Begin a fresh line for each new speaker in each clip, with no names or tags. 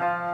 you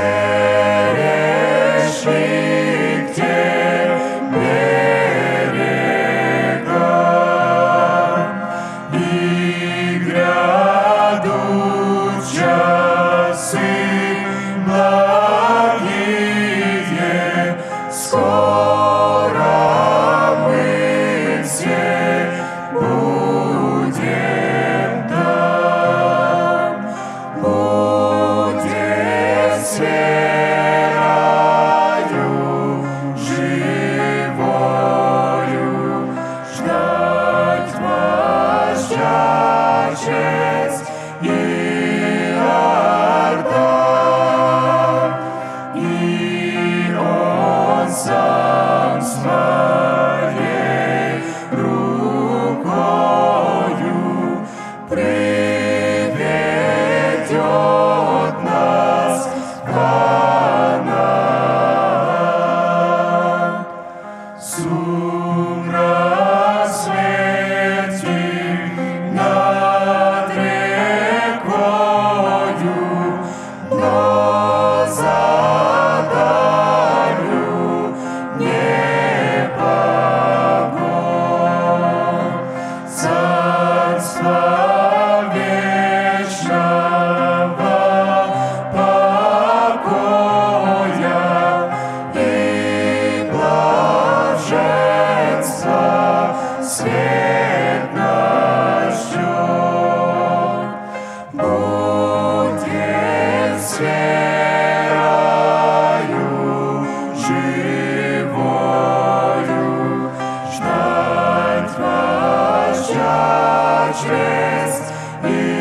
свет нащен, будет сферою живою. Ждать ваша честь и